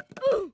Ooh.